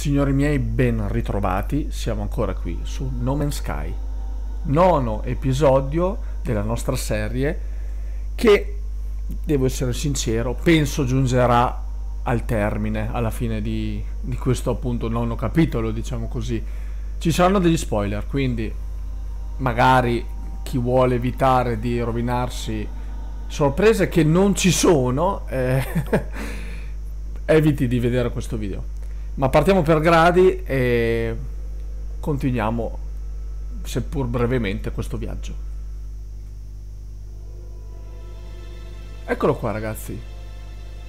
Signori miei, ben ritrovati, siamo ancora qui su No Man's Sky, nono episodio della nostra serie che, devo essere sincero, penso giungerà al termine, alla fine di, di questo appunto nono capitolo, diciamo così. Ci saranno degli spoiler, quindi magari chi vuole evitare di rovinarsi sorprese che non ci sono, eh, eviti di vedere questo video. Ma partiamo per gradi e continuiamo, seppur brevemente, questo viaggio. Eccolo qua ragazzi,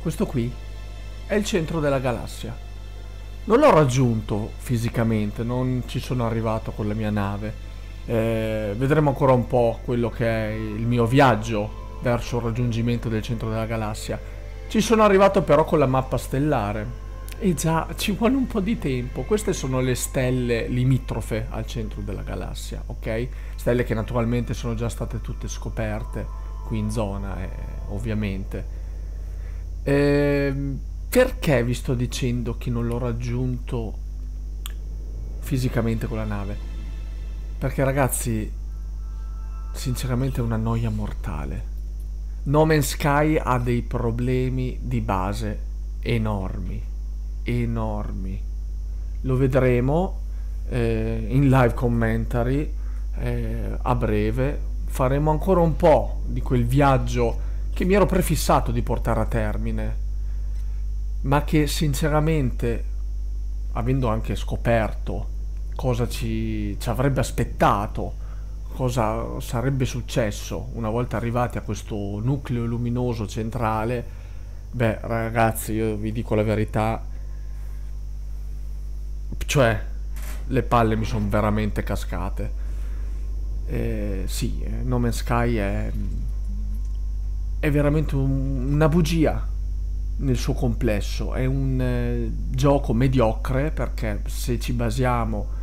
questo qui è il centro della galassia. Non l'ho raggiunto fisicamente, non ci sono arrivato con la mia nave. Eh, vedremo ancora un po' quello che è il mio viaggio verso il raggiungimento del centro della galassia. Ci sono arrivato però con la mappa stellare, e già, ci vuole un po' di tempo. Queste sono le stelle limitrofe al centro della galassia, ok? Stelle che naturalmente sono già state tutte scoperte qui in zona, eh, ovviamente. Eh, perché vi sto dicendo che non l'ho raggiunto fisicamente con la nave? Perché ragazzi, sinceramente è una noia mortale. No Man's Sky ha dei problemi di base enormi enormi. Lo vedremo eh, in live commentary eh, a breve. Faremo ancora un po' di quel viaggio che mi ero prefissato di portare a termine, ma che sinceramente, avendo anche scoperto cosa ci, ci avrebbe aspettato, cosa sarebbe successo una volta arrivati a questo nucleo luminoso centrale, beh ragazzi io vi dico la verità, cioè, le palle mi sono veramente cascate. Eh, sì, No Man's Sky è, è veramente un, una bugia nel suo complesso. È un eh, gioco mediocre perché se ci basiamo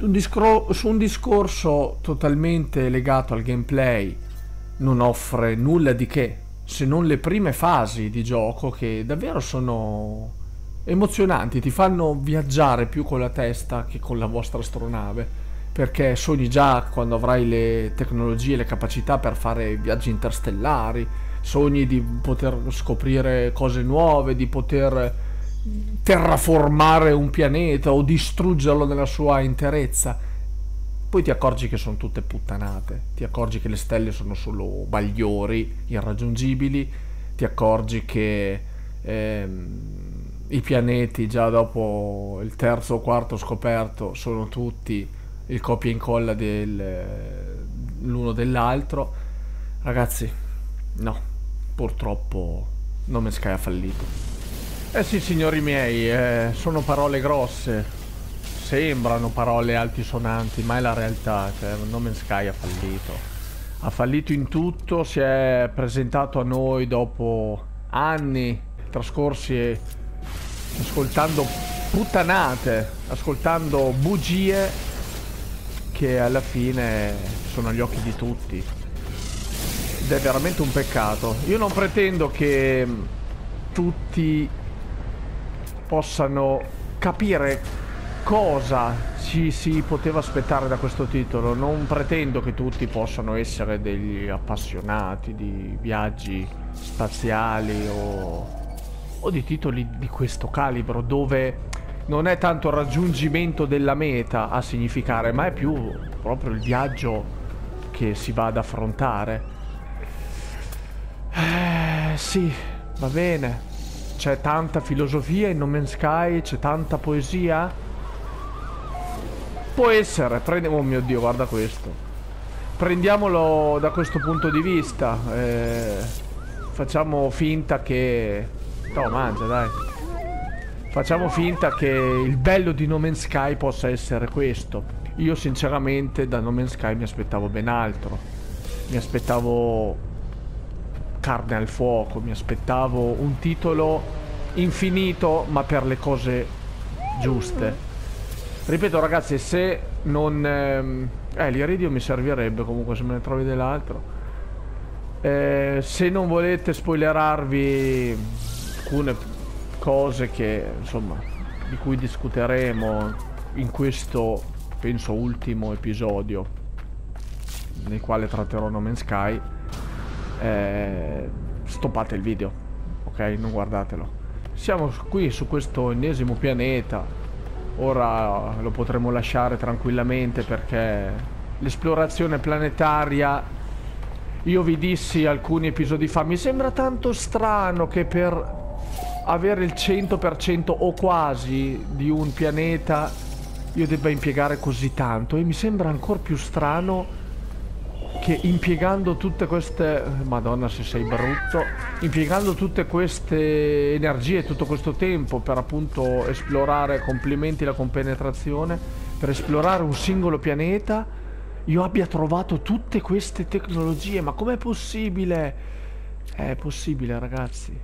un su un discorso totalmente legato al gameplay non offre nulla di che se non le prime fasi di gioco che davvero sono emozionanti, ti fanno viaggiare più con la testa che con la vostra astronave, perché sogni già quando avrai le tecnologie, le capacità per fare viaggi interstellari, sogni di poter scoprire cose nuove, di poter terraformare un pianeta o distruggerlo nella sua interezza. Poi ti accorgi che sono tutte puttanate, ti accorgi che le stelle sono solo bagliori irraggiungibili, ti accorgi che ehm, i pianeti già dopo il terzo o quarto scoperto sono tutti il copia e incolla dell'uno dell'altro. Ragazzi, no, purtroppo Nome Sky ha fallito. Eh sì, signori miei, eh, sono parole grosse, sembrano parole altisonanti, ma è la realtà, cioè Nome Sky ha fallito. Ha fallito in tutto, si è presentato a noi dopo anni trascorsi ascoltando puttanate, ascoltando bugie che alla fine sono agli occhi di tutti. Ed è veramente un peccato. Io non pretendo che tutti possano capire cosa ci si poteva aspettare da questo titolo. Non pretendo che tutti possano essere degli appassionati di viaggi spaziali o o di titoli di questo calibro dove non è tanto il raggiungimento della meta a significare, ma è più proprio il viaggio che si va ad affrontare. Eh, sì, va bene. C'è tanta filosofia in No Man's Sky, c'è tanta poesia. Può essere, prendiamo... Oh mio Dio, guarda questo. Prendiamolo da questo punto di vista. Eh, facciamo finta che No, mangia, dai. Facciamo finta che il bello di No Man's Sky possa essere questo. Io sinceramente da No Man's Sky mi aspettavo ben altro. Mi aspettavo carne al fuoco, mi aspettavo un titolo infinito ma per le cose giuste. Ripeto ragazzi, se non... Ehm, eh, l'iridio mi servirebbe comunque se me ne trovi dell'altro. Eh, se non volete spoilerarvi alcune cose che insomma di cui discuteremo in questo, penso, ultimo episodio, nel quale tratterò No Man's Sky, eh, stoppate il video, ok? Non guardatelo. Siamo qui su questo ennesimo pianeta, ora lo potremo lasciare tranquillamente perché l'esplorazione planetaria io vi dissi alcuni episodi fa, mi sembra tanto strano che per avere il 100% o quasi di un pianeta io debba impiegare così tanto e mi sembra ancora più strano che impiegando tutte queste madonna se sei brutto impiegando tutte queste energie tutto questo tempo per appunto esplorare complimenti la compenetrazione per esplorare un singolo pianeta io abbia trovato tutte queste tecnologie. Ma com'è possibile? È possibile, ragazzi.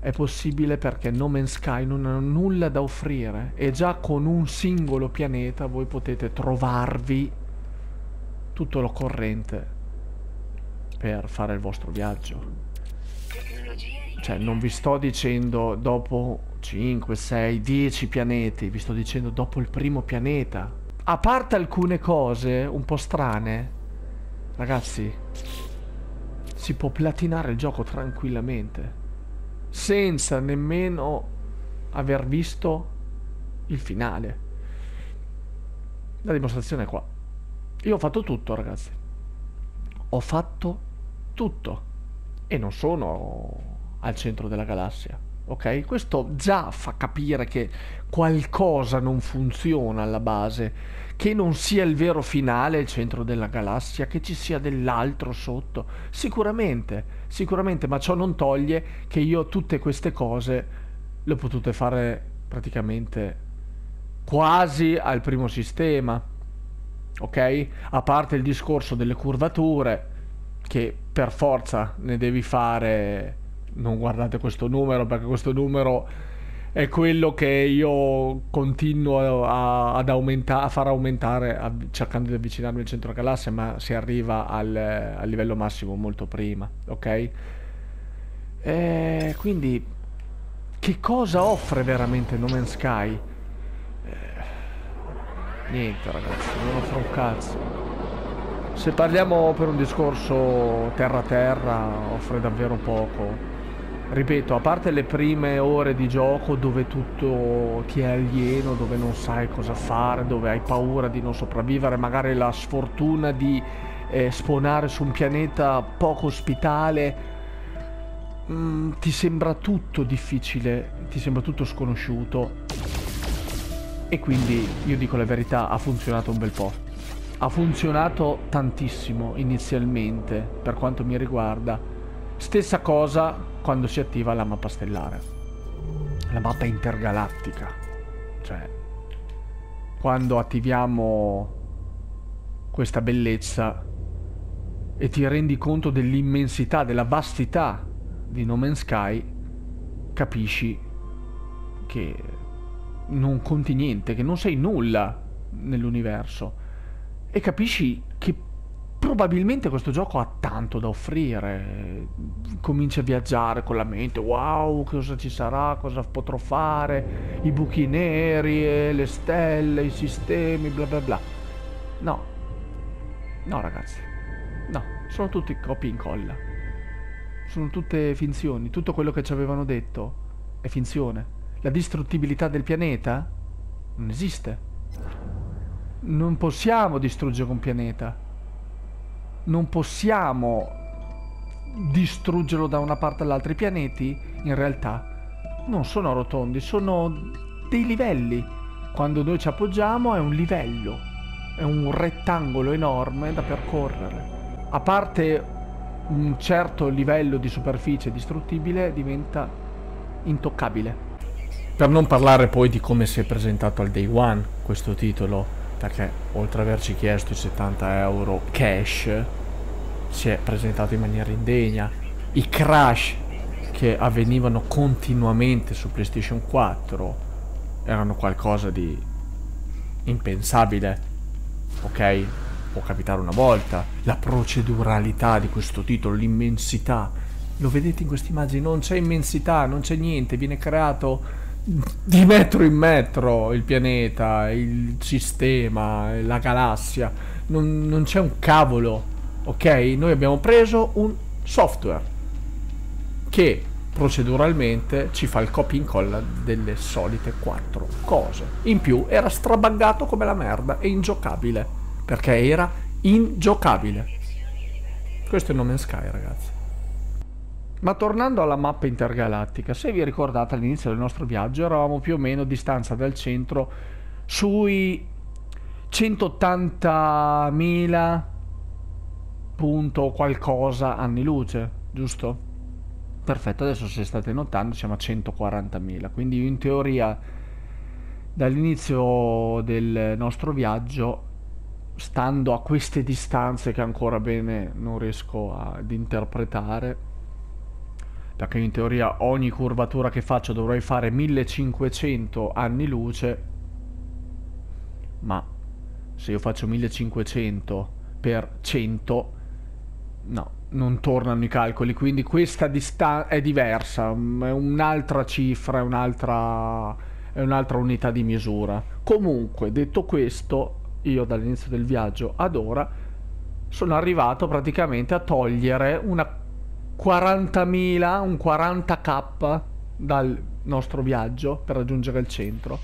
È possibile perché No Man's Sky non ha nulla da offrire e già con un singolo pianeta voi potete trovarvi tutto l'occorrente per fare il vostro viaggio. Cioè, non vi sto dicendo dopo 5, 6, 10 pianeti, vi sto dicendo dopo il primo pianeta. A parte alcune cose un po' strane, ragazzi, si può platinare il gioco tranquillamente, senza nemmeno aver visto il finale. La dimostrazione è qua. Io ho fatto tutto, ragazzi. Ho fatto tutto. E non sono al centro della galassia ok? Questo già fa capire che qualcosa non funziona alla base, che non sia il vero finale, il centro della galassia, che ci sia dell'altro sotto. Sicuramente, sicuramente, ma ciò non toglie che io tutte queste cose le ho potute fare praticamente quasi al primo sistema, ok? A parte il discorso delle curvature, che per forza ne devi fare non guardate questo numero perché questo numero è quello che io continuo a, ad aumentare, a far aumentare a, cercando di avvicinarmi al centro galassia ma si arriva al, al livello massimo molto prima ok? E quindi che cosa offre veramente No Man's Sky? Eh, niente ragazzi non offre un cazzo. Se parliamo per un discorso terra terra offre davvero poco ripeto, a parte le prime ore di gioco dove tutto ti è alieno, dove non sai cosa fare, dove hai paura di non sopravvivere, magari la sfortuna di eh, spawnare su un pianeta poco ospitale, mm, ti sembra tutto difficile, ti sembra tutto sconosciuto. E quindi io dico la verità, ha funzionato un bel po'. Ha funzionato tantissimo inizialmente per quanto mi riguarda. Stessa cosa quando si attiva la mappa stellare. La mappa intergalattica. Cioè, quando attiviamo questa bellezza e ti rendi conto dell'immensità, della vastità di No Man's Sky, capisci che non conti niente, che non sei nulla nell'universo e capisci probabilmente questo gioco ha tanto da offrire. Comincia a viaggiare con la mente, wow, cosa ci sarà, cosa potrò fare, i buchi neri, le stelle, i sistemi, bla bla bla. No, no ragazzi, no, sono tutti copie e incolla. Sono tutte finzioni, tutto quello che ci avevano detto è finzione. La distruttibilità del pianeta non esiste. Non possiamo distruggere un pianeta non possiamo distruggerlo da una parte all'altra. I pianeti in realtà non sono rotondi, sono dei livelli. Quando noi ci appoggiamo è un livello, è un rettangolo enorme da percorrere. A parte un certo livello di superficie distruttibile diventa intoccabile. Per non parlare poi di come si è presentato al day one questo titolo, perché oltre ad averci chiesto i 70 euro cash si è presentato in maniera indegna. I crash che avvenivano continuamente su PlayStation 4 erano qualcosa di impensabile ok? Può capitare una volta. La proceduralità di questo titolo l'immensità. Lo vedete in queste immagini? Non c'è immensità non c'è niente. Viene creato di metro in metro il pianeta, il sistema, la galassia. Non, non c'è un cavolo, ok? Noi abbiamo preso un software che proceduralmente ci fa il copia e incolla delle solite quattro cose. In più era strabaggato come la merda e ingiocabile, perché era ingiocabile. Questo è No Man's Sky, ragazzi. Ma tornando alla mappa intergalattica, se vi ricordate all'inizio del nostro viaggio eravamo più o meno a distanza dal centro sui 180.000 punto qualcosa anni luce, giusto? Perfetto, adesso se state notando siamo a 140.000, quindi in teoria dall'inizio del nostro viaggio stando a queste distanze che ancora bene non riesco ad interpretare perché in teoria ogni curvatura che faccio dovrei fare 1500 anni luce. Ma se io faccio 1500 per 100 no non tornano i calcoli. Quindi questa distanza è diversa. È un'altra cifra è un'altra è un'altra unità di misura. Comunque detto questo io dall'inizio del viaggio ad ora sono arrivato praticamente a togliere una 40.000, un 40k dal nostro viaggio per raggiungere il centro.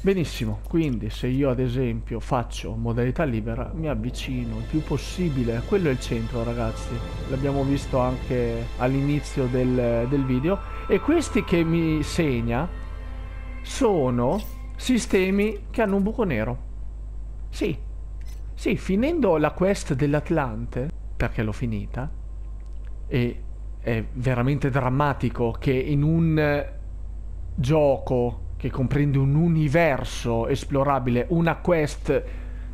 Benissimo, quindi se io ad esempio faccio modalità libera mi avvicino il più possibile, quello è il centro ragazzi, l'abbiamo visto anche all'inizio del, del video e questi che mi segna sono sistemi che hanno un buco nero. Sì, sì, finendo la quest dell'Atlante, perché l'ho finita, e è veramente drammatico che in un gioco che comprende un universo esplorabile, una quest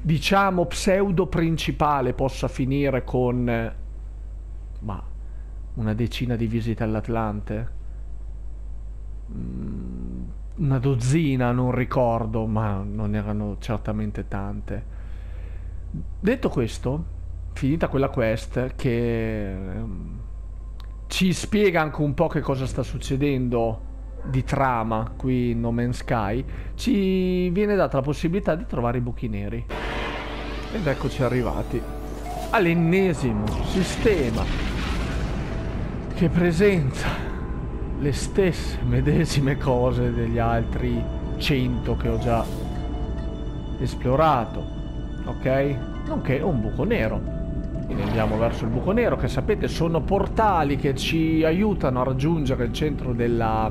diciamo pseudo principale possa finire con ma una decina di visite all'Atlante? Mm, una dozzina non ricordo ma non erano certamente tante. Detto questo finita quella quest che ci spiega anche un po' che cosa sta succedendo di trama qui in No Man's Sky, ci viene data la possibilità di trovare i buchi neri. Ed eccoci arrivati all'ennesimo sistema che presenta le stesse medesime cose degli altri 100 che ho già esplorato, ok? Nonché un buco nero quindi andiamo verso il buco nero che sapete sono portali che ci aiutano a raggiungere il centro della,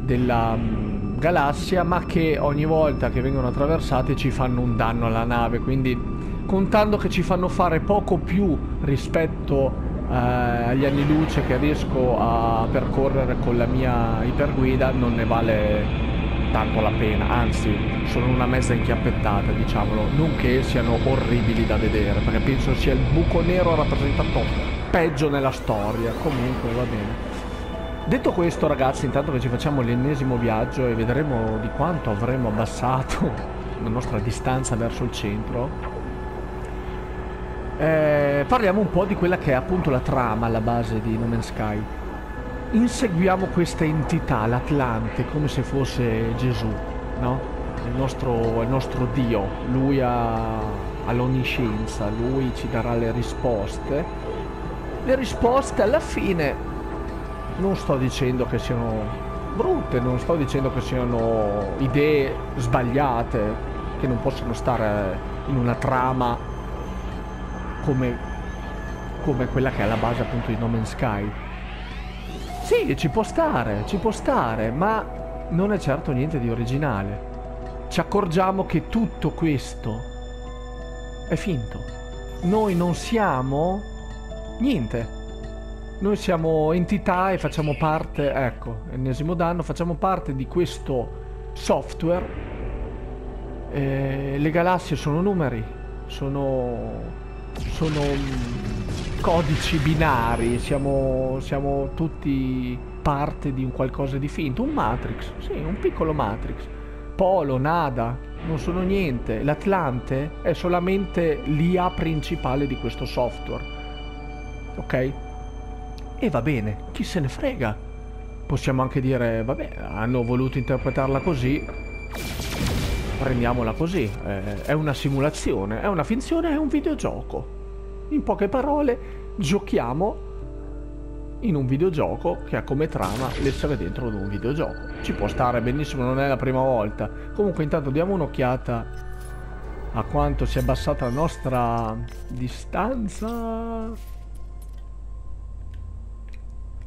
della um, galassia ma che ogni volta che vengono attraversati ci fanno un danno alla nave. Quindi contando che ci fanno fare poco più rispetto eh, agli anni luce che riesco a percorrere con la mia iperguida non ne vale tanto la pena, anzi sono una mezza inchiappettata, diciamolo, non che siano orribili da vedere, perché penso sia il buco nero rappresentato peggio nella storia, comunque va bene. Detto questo ragazzi, intanto che ci facciamo l'ennesimo viaggio e vedremo di quanto avremo abbassato la nostra distanza verso il centro, eh, parliamo un po' di quella che è appunto la trama alla base di No Man's Sky inseguiamo questa entità, l'Atlante, come se fosse Gesù, no? Il nostro, il nostro Dio, lui ha, ha l'onniscienza, lui ci darà le risposte. Le risposte alla fine non sto dicendo che siano brutte, non sto dicendo che siano idee sbagliate, che non possono stare in una trama come, come quella che è alla base appunto di No Man's Sky sì, ci può stare, ci può stare, ma non è certo niente di originale. Ci accorgiamo che tutto questo è finto. Noi non siamo niente. Noi siamo entità e facciamo parte, ecco, ennesimo danno, facciamo parte di questo software. Eh, le galassie sono numeri, sono, sono codici binari, siamo, siamo tutti parte di un qualcosa di finto, un Matrix, sì, un piccolo Matrix. Polo, nada, non sono niente. L'Atlante è solamente l'IA principale di questo software. Ok? E va bene, chi se ne frega. possiamo anche dire, vabbè, hanno voluto interpretarla così, prendiamola così. Eh, è una simulazione, è una finzione, è un videogioco. In poche parole, giochiamo in un videogioco che ha come trama l'essere dentro di un videogioco. Ci può stare benissimo, non è la prima volta. Comunque intanto diamo un'occhiata a quanto si è abbassata la nostra distanza.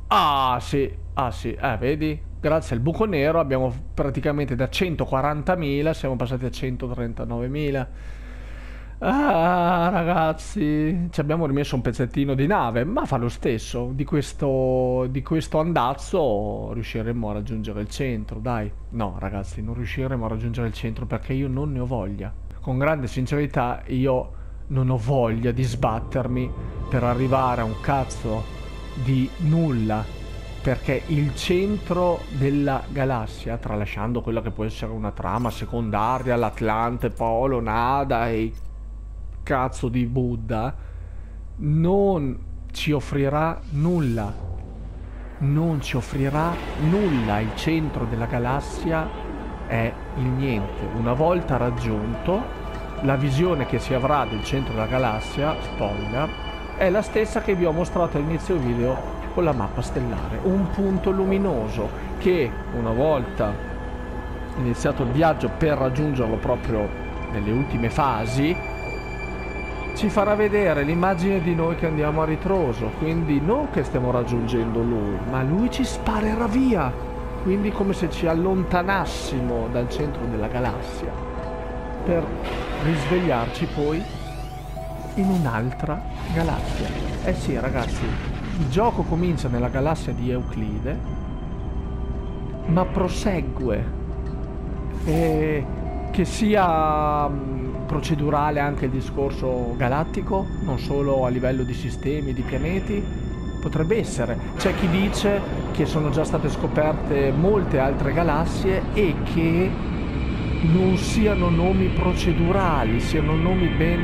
Ah sì, ah sì, eh vedi? Grazie al buco nero abbiamo praticamente da 140.000 siamo passati a 139.000. Ah ragazzi, ci abbiamo rimesso un pezzettino di nave, ma fa lo stesso. Di questo, di questo andazzo riusciremo a raggiungere il centro, dai. No ragazzi, non riusciremo a raggiungere il centro perché io non ne ho voglia. Con grande sincerità io non ho voglia di sbattermi per arrivare a un cazzo di nulla perché il centro della galassia, tralasciando quella che può essere una trama secondaria, l'Atlante, Polo, Nada e cazzo di Buddha, non ci offrirà nulla. Non ci offrirà nulla. Il centro della galassia è il niente. Una volta raggiunto, la visione che si avrà del centro della galassia, spoiler, è la stessa che vi ho mostrato all'inizio video con la mappa stellare. Un punto luminoso che una volta iniziato il viaggio per raggiungerlo proprio nelle ultime fasi, ci farà vedere l'immagine di noi che andiamo a ritroso, quindi non che stiamo raggiungendo lui, ma lui ci sparerà via, quindi come se ci allontanassimo dal centro della galassia, per risvegliarci poi in un'altra galassia. Eh sì ragazzi, il gioco comincia nella galassia di Euclide, ma prosegue. E che sia mm, procedurale anche il discorso galattico, non solo a livello di sistemi, di pianeti, potrebbe essere. C'è chi dice che sono già state scoperte molte altre galassie e che non siano nomi procedurali, siano nomi ben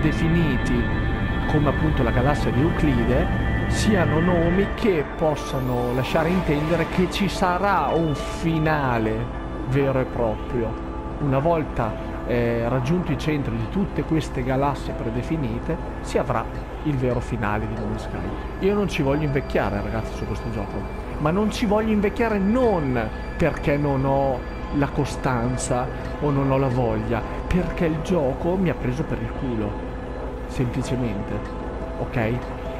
definiti come appunto la galassia di Euclide siano nomi che possano lasciare intendere che ci sarà un finale vero e proprio. Una volta eh, raggiunto i centri di tutte queste galassie predefinite, si avrà il vero finale di Man's Sky. Io non ci voglio invecchiare ragazzi su questo gioco, ma non ci voglio invecchiare non perché non ho la costanza o non ho la voglia, perché il gioco mi ha preso per il culo semplicemente, ok?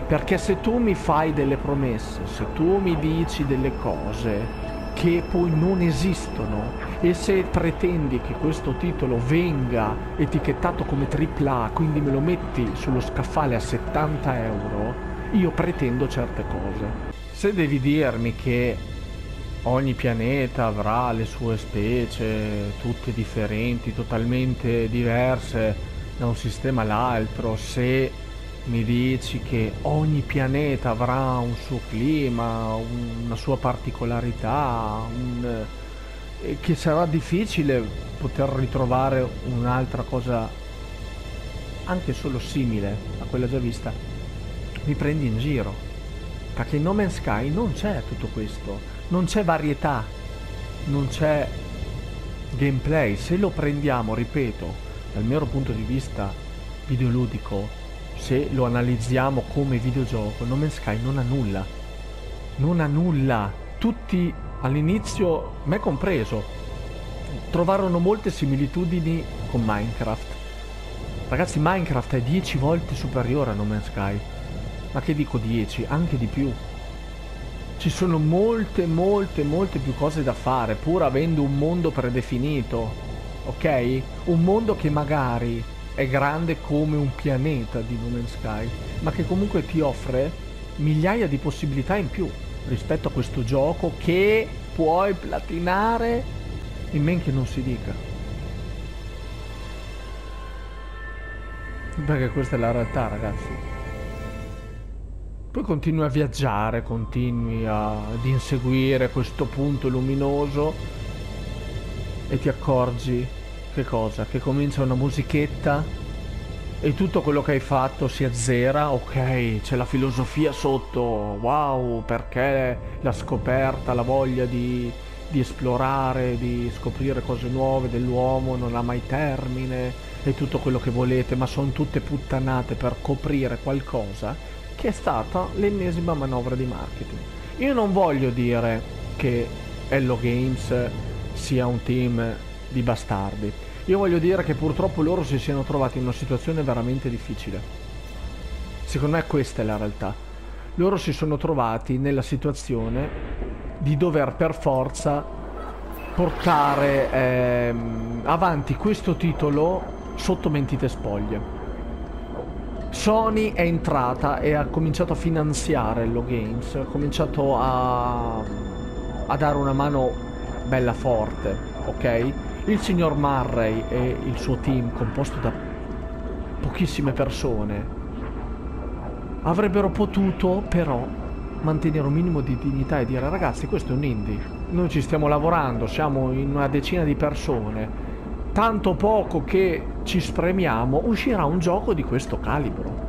Perché se tu mi fai delle promesse, se tu mi dici delle cose che poi non esistono e se pretendi che questo titolo venga etichettato come AAA, quindi me lo metti sullo scaffale a 70 euro, io pretendo certe cose. Se devi dirmi che ogni pianeta avrà le sue specie, tutte differenti, totalmente diverse, da un sistema all'altro, se mi dici che ogni pianeta avrà un suo clima, una sua particolarità, un, che sarà difficile poter ritrovare un'altra cosa anche solo simile a quella già vista, mi prendi in giro. Perché in No Man's Sky non c'è tutto questo, non c'è varietà, non c'è gameplay. Se lo prendiamo, ripeto, dal mio punto di vista videoludico, se lo analizziamo come videogioco, No Man's Sky non ha nulla. Non ha nulla. Tutti all'inizio, me compreso, trovarono molte similitudini con Minecraft. Ragazzi, Minecraft è 10 volte superiore a No Man's Sky. Ma che dico 10? Anche di più. Ci sono molte, molte, molte più cose da fare, pur avendo un mondo predefinito ok? Un mondo che magari è grande come un pianeta di No Man's Sky, ma che comunque ti offre migliaia di possibilità in più rispetto a questo gioco che puoi platinare in men che non si dica. Perché questa è la realtà, ragazzi. Poi continui a viaggiare, continui ad inseguire questo punto luminoso e ti accorgi che cosa? Che comincia una musichetta e tutto quello che hai fatto si azzera, ok, c'è la filosofia sotto, wow, perché la scoperta, la voglia di, di esplorare, di scoprire cose nuove dell'uomo non ha mai termine e tutto quello che volete, ma sono tutte puttanate per coprire qualcosa che è stata l'ennesima manovra di marketing. Io non voglio dire che Hello Games sia un team di bastardi io voglio dire che purtroppo loro si siano trovati in una situazione veramente difficile. Secondo me questa è la realtà. Loro si sono trovati nella situazione di dover per forza portare ehm, avanti questo titolo sotto mentite spoglie. Sony è entrata e ha cominciato a finanziare Hello Games, ha cominciato a, a dare una mano bella forte, ok? Il signor Murray e il suo team composto da pochissime persone avrebbero potuto però mantenere un minimo di dignità e dire ragazzi questo è un indie, noi ci stiamo lavorando, siamo in una decina di persone, tanto poco che ci spremiamo, uscirà un gioco di questo calibro.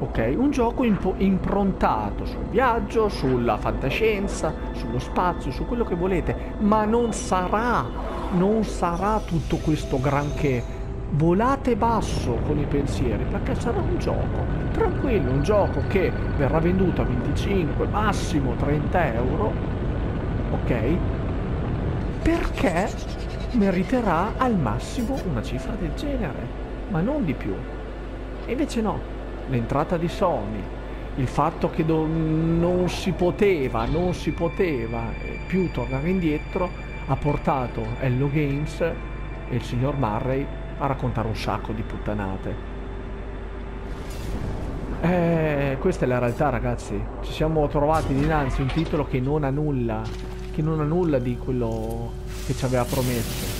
Ok, un gioco imp- improntato sul viaggio, sulla fantascienza, sullo spazio, su quello che volete, ma non sarà non sarà tutto questo granché. Volate basso con i pensieri perché sarà un gioco tranquillo, un gioco che verrà venduto a 25, massimo 30 euro, ok? Perché meriterà al massimo una cifra del genere, ma non di più. E invece no, l'entrata di Sony, il fatto che non si poteva, non si poteva più tornare indietro, ha portato Hello Games e il signor Murray a raccontare un sacco di puttanate. Eh, questa è la realtà ragazzi, ci siamo trovati dinanzi a un titolo che non ha nulla, che non ha nulla di quello che ci aveva promesso.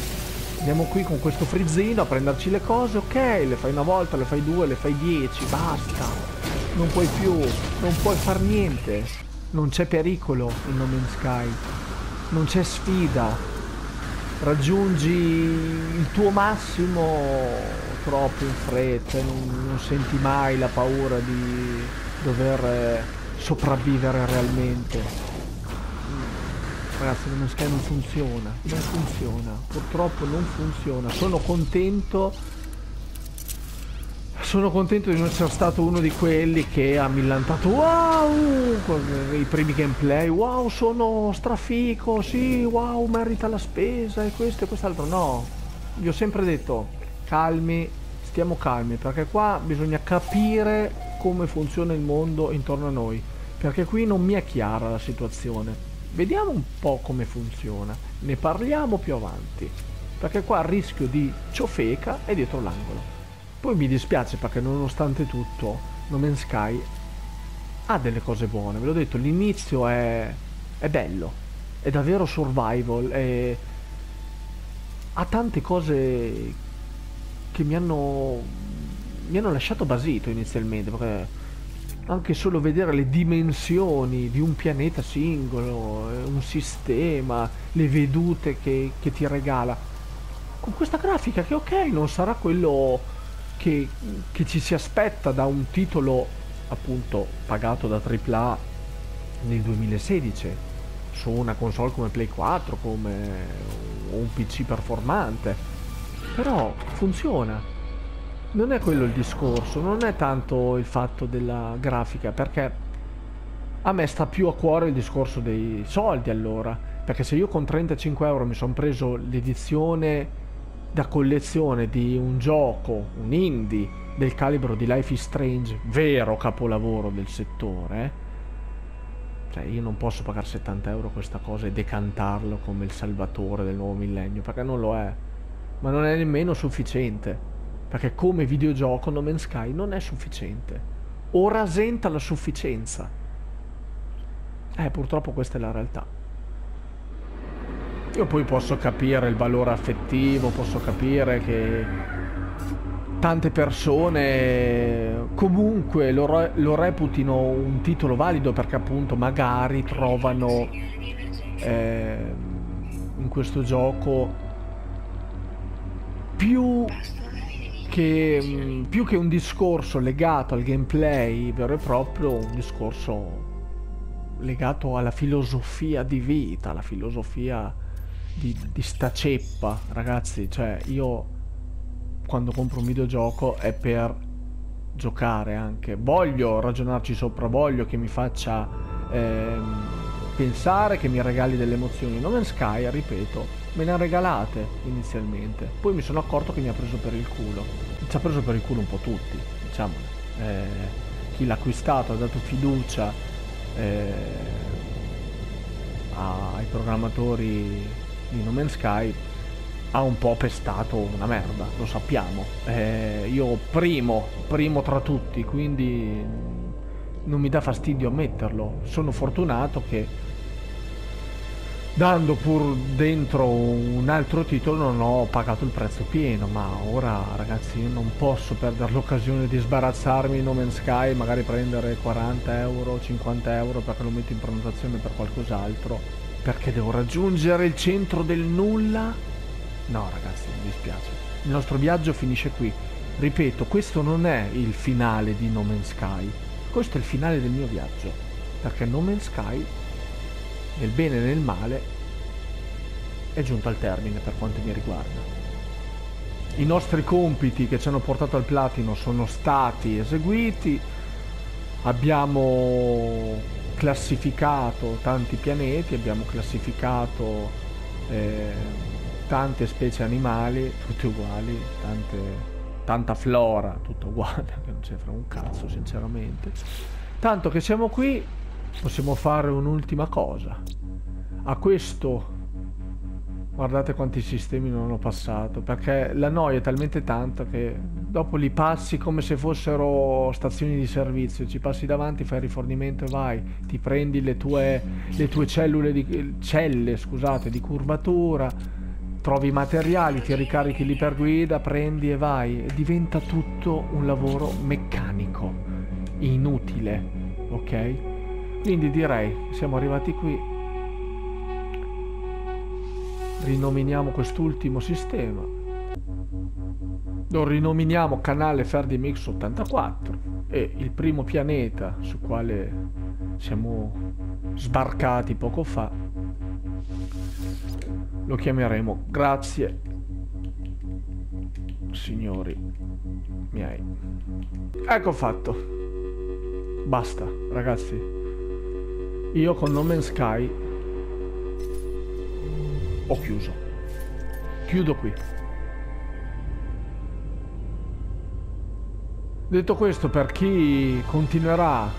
Andiamo qui con questo frizzino a prenderci le cose, ok, le fai una volta, le fai due, le fai dieci, basta. Non puoi più, non puoi far niente. Non c'è pericolo in No Man's Sky non c'è sfida, raggiungi il tuo massimo troppo in fretta, non, non senti mai la paura di dover eh, sopravvivere realmente. Ragazzi, non funziona, non funziona, purtroppo non funziona. Sono contento sono contento di non essere stato uno di quelli che ha millantato wow! con i primi gameplay wow sono strafico sì wow merita la spesa e questo e quest'altro no vi ho sempre detto calmi stiamo calmi perché qua bisogna capire come funziona il mondo intorno a noi perché qui non mi è chiara la situazione. Vediamo un po' come funziona ne parliamo più avanti perché qua il rischio di ciofeca è dietro l'angolo poi mi dispiace perché nonostante tutto No Man's Sky ha delle cose buone, ve l'ho detto, l'inizio è, è bello, è davvero survival, è... ha tante cose che mi hanno, mi hanno lasciato basito inizialmente, perché anche solo vedere le dimensioni di un pianeta singolo, eh, un sistema, le vedute che, che ti regala, con questa grafica che ok non sarà quello che, che ci si aspetta da un titolo appunto pagato da AAA nel 2016 su una console come Play 4, come un PC performante. Però funziona. Non è quello il discorso, non è tanto il fatto della grafica, perché a me sta più a cuore il discorso dei soldi allora. Perché se io con 35 euro mi sono preso l'edizione da collezione di un gioco, un indie del calibro di Life is Strange, vero capolavoro del settore, cioè io non posso pagare 70 euro questa cosa e decantarlo come il salvatore del nuovo millennio, perché non lo è, ma non è nemmeno sufficiente, perché come videogioco No Man's Sky non è sufficiente, o rasenta la sufficienza. Eh, purtroppo questa è la realtà. Io poi posso capire il valore affettivo, posso capire che tante persone comunque lo, re- lo reputino un titolo valido perché appunto magari trovano eh, in questo gioco più che più che un discorso legato al gameplay vero e proprio, un discorso legato alla filosofia di vita, alla filosofia di, di sta ceppa, ragazzi, cioè io quando compro un videogioco è per giocare anche, voglio ragionarci sopra, voglio che mi faccia ehm, pensare, che mi regali delle emozioni. No Man's Sky, ripeto, me ne ha regalate inizialmente, poi mi sono accorto che mi ha preso per il culo, ci ha preso per il culo un po' tutti, diciamo, eh, chi l'ha acquistato ha dato fiducia eh, ai programmatori di No Man's Sky ha un po' pestato una merda, lo sappiamo. Eh, io primo, primo tra tutti, quindi non mi dà fastidio ammetterlo. Sono fortunato che dando pur dentro un altro titolo non ho pagato il prezzo pieno, ma ora ragazzi io non posso perdere l'occasione di sbarazzarmi in No Man's Sky, magari prendere 40 euro, 50 euro perché lo metto in prenotazione per qualcos'altro, perché devo raggiungere il centro del nulla? No ragazzi, mi dispiace. Il nostro viaggio finisce qui. Ripeto, questo non è il finale di No Man's Sky, questo è il finale del mio viaggio, perché No Man's Sky nel bene e nel male, è giunto al termine per quanto mi riguarda. I nostri compiti che ci hanno portato al platino sono stati eseguiti, abbiamo classificato tanti pianeti, abbiamo classificato eh, tante specie animali, tutte uguali, tante, tanta flora, tutto uguale, che non c'entra un cazzo sinceramente. Tanto che siamo qui possiamo fare un'ultima cosa. A questo guardate quanti sistemi non ho passato, perché la noia è talmente tanta che dopo li passi come se fossero stazioni di servizio, ci passi davanti, fai il rifornimento e vai, ti prendi le tue, le tue cellule di, celle scusate, di curvatura, trovi i materiali, ti ricarichi l'iperguida, prendi e vai, diventa tutto un lavoro meccanico, inutile, ok? Quindi direi, siamo arrivati qui, rinominiamo quest'ultimo sistema, lo rinominiamo canale Ferdimix 84 e il primo pianeta sul quale siamo sbarcati poco fa. Lo chiameremo grazie signori miei. Ecco fatto. Basta ragazzi. Io con No Man's Sky ho chiuso. Chiudo qui. Detto questo, per chi continuerà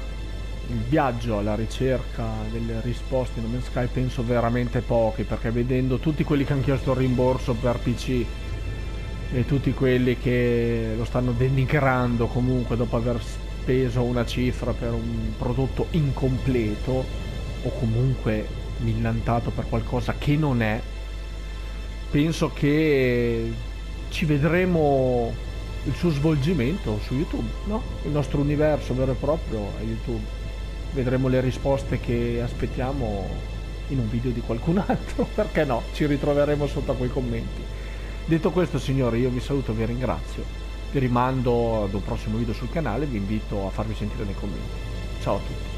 il viaggio alla ricerca delle risposte in No Man's Sky, penso veramente pochi, perché vedendo tutti quelli che hanno chiesto il rimborso per PC e tutti quelli che lo stanno denigrando comunque dopo aver speso una cifra per un prodotto incompleto o comunque millantato per qualcosa che non è, penso che ci vedremo il suo svolgimento su YouTube, no? Il nostro universo vero e proprio è YouTube. Vedremo le risposte che aspettiamo in un video di qualcun altro, perché no? Ci ritroveremo sotto a quei commenti. Detto questo, signori, io vi saluto vi ringrazio vi rimando ad un prossimo video sul canale vi invito a farvi sentire nei commenti ciao a tutti